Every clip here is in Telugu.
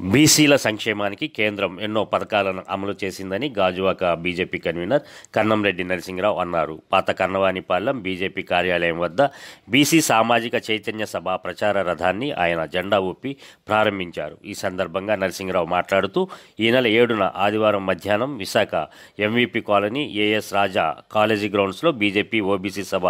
బీసీల సంక్షేమానికి కేంద్రం ఎన్నో పథకాలను అమలు చేసిందని గాజువాక బీజేపీ కన్వీనర్ కన్నంరెడ్డి నరసింహరావు అన్నారు. పాత కన్నవానిపాలెం బీజేపీ కార్యాలయం వద్ద బీసీ సామాజిక చైతన్య సభ ప్రచార రథాన్ని ఆయన జెండా ఊపి ప్రారంభించారు. ఈ సందర్భంగా నరసింహరావు మాట్లాడుతూ ఈ నెల ఏడున ఆదివారం మధ్యాహ్నం Visakha MVP colony AS Raja college గ్రౌండ్స్లో బీజేపీ ఓబీసీ సభ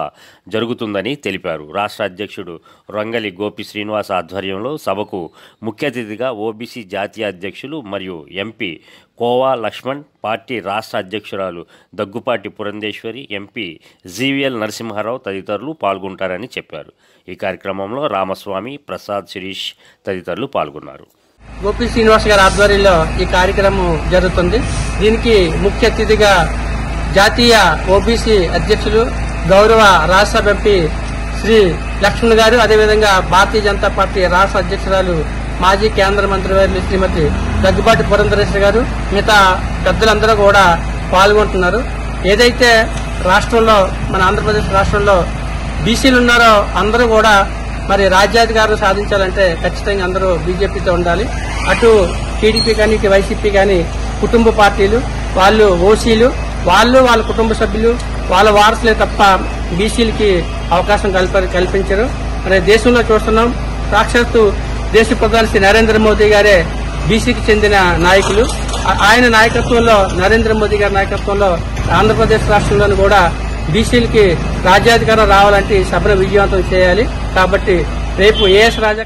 జరుగుతుందని తెలిపారు. రాష్ట్ర అధ్యక్షుడు రంగలి గోపి శ్రీనివాస్ ఆధ్వర్యంలో సభకు ముఖ్య అతిథిగా ఓబీసీ జాతీయ అధ్యక్షులు మరియు ఎంపీ కోవా లక్ష్మణ్ పార్టీ రాష్ట్ర అధ్యక్షురాలు దగ్గుపాటి పురంధేశ్వరి ఎంపీ జీవీఎల్ నరసింహారావు తదితరులు పాల్గొంటారని చెప్పారు. ఈ కార్యక్రమంలో రామస్వామి ప్రసాద్ శిరీష్ తదితరులు పాల్గొన్నారు. గోపి శ్రీనివాస్ గారి ఆధ్వర్యంలో ఈ కార్యక్రమం జరుగుతుంది. దీనికి ముఖ్య అతిథిగా జాతీయ ఓబీసీ అధ్యక్షులు గౌరవ రాజ్యసభ ఎంపీ శ్రీ లక్ష్మణ్ గారు అదేవిధంగా భారతీయ జనతా పార్టీ రాష్ట్ర అధ్యక్షురాలు మాజీ కేంద్ర మంత్రి శ్రీమతి దగ్గుబాటి పురంధరేశ్వరి గారు మిగతా పెద్దలందరూ కూడా పాల్గొంటున్నారు. ఏదైతే రాష్ట్రంలో మన ఆంధ్రప్రదేశ్ రాష్ట్రంలో బీసీలు ఉన్నారో అందరూ కూడా మరి రాజ్యాధికారం సాధించాలంటే ఖచ్చితంగా అందరూ బీజేపీతో ఉండాలి. అటు టీడీపీ కానీ ఇటు వైసీపీ కానీ కుటుంబ పార్టీలు వాళ్ళు ఓసీలు వాళ్ళు వాళ్ళ కుటుంబ సభ్యులు వాళ్ళ వారసులే తప్ప బీసీలకి అవకాశం కల్ప కల్పించరు. మరి దేశంలో చూస్తున్నాం సాక్షాత్తు దేశ ప్రధాని శ్రీ నరేంద్ర మోదీ గారే బీసీకి చెందిన నాయకులు. ఆయన నాయకత్వంలో నరేంద్ర మోదీ గారి నాయకత్వంలో ఆంధ్రప్రదేశ్ రాష్ట్రంలోని కూడా బీసీలకి రాజ్యాధికారం రావాలంటే ఈ సభను విజయవంతం చేయాలి. కాబట్టి రేపు ఏఎస్ రాజా